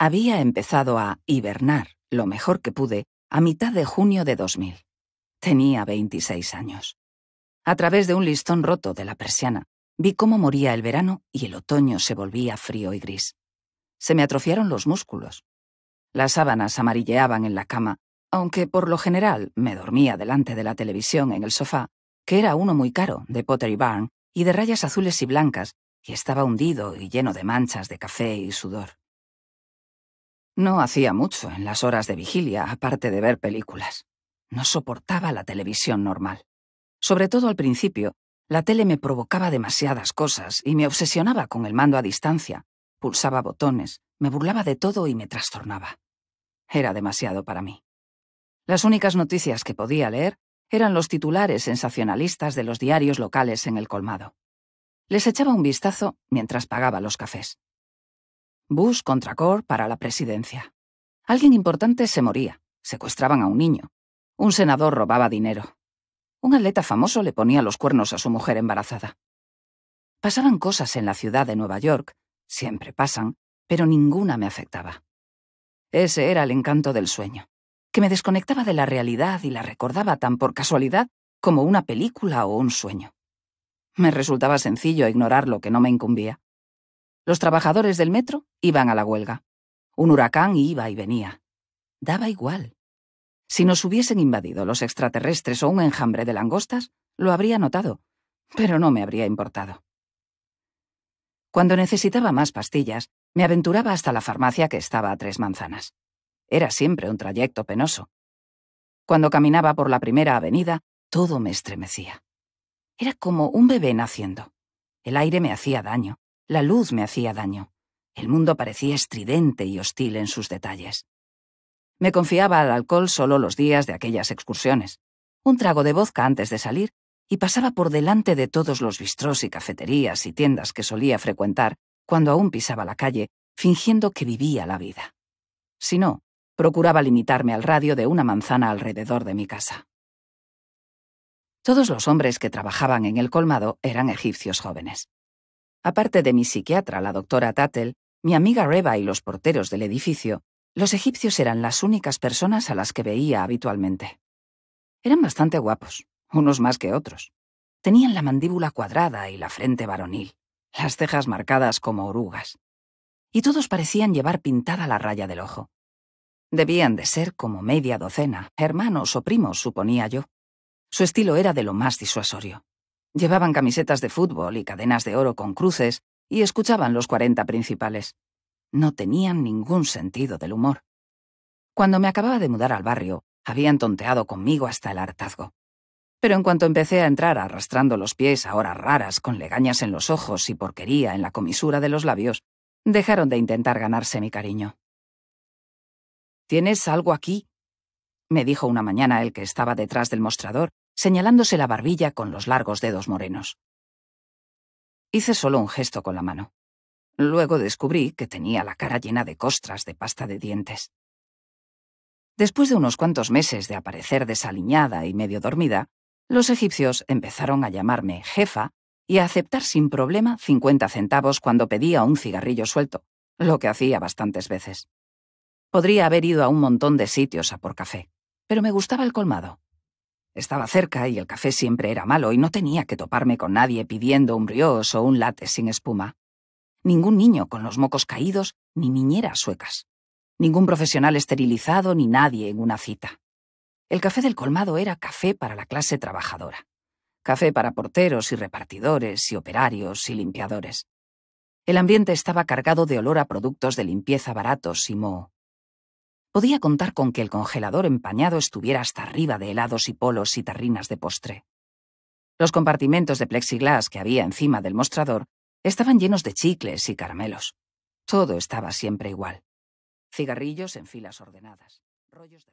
Había empezado a hibernar lo mejor que pude a mitad de junio de 2000. Tenía 26 años. A través de un listón roto de la persiana, vi cómo moría el verano y el otoño se volvía frío y gris. Se me atrofiaron los músculos. Las sábanas amarilleaban en la cama, aunque por lo general me dormía delante de la televisión en el sofá, que era uno muy caro, de Pottery Barn, y de rayas azules y blancas, y estaba hundido y lleno de manchas de café y sudor. No hacía mucho en las horas de vigilia, aparte de ver películas. No soportaba la televisión normal. Sobre todo al principio, la tele me provocaba demasiadas cosas y me obsesionaba con el mando a distancia, pulsaba botones, me burlaba de todo y me trastornaba. Era demasiado para mí. Las únicas noticias que podía leer eran los titulares sensacionalistas de los diarios locales en el colmado. Les echaba un vistazo mientras pagaba los cafés. Bush contra Gore para la presidencia. Alguien importante se moría, secuestraban a un niño. Un senador robaba dinero. Un atleta famoso le ponía los cuernos a su mujer embarazada. Pasaban cosas en la ciudad de Nueva York, siempre pasan, pero ninguna me afectaba. Ese era el encanto del sueño, que me desconectaba de la realidad y la recordaba tan por casualidad como una película o un sueño. Me resultaba sencillo ignorar lo que no me incumbía. Los trabajadores del metro iban a la huelga. Un huracán iba y venía. Daba igual. Si nos hubiesen invadido los extraterrestres o un enjambre de langostas, lo habría notado, pero no me habría importado. Cuando necesitaba más pastillas, me aventuraba hasta la farmacia que estaba a tres manzanas. Era siempre un trayecto penoso. Cuando caminaba por la primera avenida, todo me estremecía. Era como un bebé naciendo. El aire me hacía daño, la luz me hacía daño. El mundo parecía estridente y hostil en sus detalles. Me confiaba al alcohol solo los días de aquellas excursiones. Un trago de vodka antes de salir y pasaba por delante de todos los bistrós y cafeterías y tiendas que solía frecuentar cuando aún pisaba la calle, fingiendo que vivía la vida. Si no, procuraba limitarme al radio de una manzana alrededor de mi casa. Todos los hombres que trabajaban en el colmado eran egipcios jóvenes. Aparte de mi psiquiatra, la doctora Tattel, mi amiga Reba y los porteros del edificio, los egipcios eran las únicas personas a las que veía habitualmente. Eran bastante guapos, unos más que otros. Tenían la mandíbula cuadrada y la frente varonil, las cejas marcadas como orugas. Y todos parecían llevar pintada la raya del ojo. Debían de ser como media docena, hermanos o primos, suponía yo. Su estilo era de lo más disuasorio. Llevaban camisetas de fútbol y cadenas de oro con cruces y escuchaban los cuarenta principales no tenían ningún sentido del humor. Cuando me acababa de mudar al barrio, habían tonteado conmigo hasta el hartazgo. Pero en cuanto empecé a entrar arrastrando los pies a horas raras, con legañas en los ojos y porquería en la comisura de los labios, dejaron de intentar ganarse mi cariño. ¿Tienes algo aquí? me dijo una mañana el que estaba detrás del mostrador, señalándose la barbilla con los largos dedos morenos. Hice solo un gesto con la mano. Luego descubrí que tenía la cara llena de costras de pasta de dientes. Después de unos cuantos meses de aparecer desaliñada y medio dormida, los egipcios empezaron a llamarme jefa y a aceptar sin problema 50 centavos cuando pedía un cigarrillo suelto, lo que hacía bastantes veces. Podría haber ido a un montón de sitios a por café, pero me gustaba el colmado. Estaba cerca y el café siempre era malo y no tenía que toparme con nadie pidiendo un brioche o un latte sin espuma ningún niño con los mocos caídos, ni niñeras suecas, ningún profesional esterilizado, ni nadie en una cita. El café del colmado era café para la clase trabajadora, café para porteros y repartidores y operarios y limpiadores. El ambiente estaba cargado de olor a productos de limpieza baratos y moho. Podía contar con que el congelador empañado estuviera hasta arriba de helados y polos y tarrinas de postre. Los compartimentos de plexiglas que había encima del mostrador Estaban llenos de chicles y caramelos. Todo estaba siempre igual. Cigarrillos en filas ordenadas. Rollos de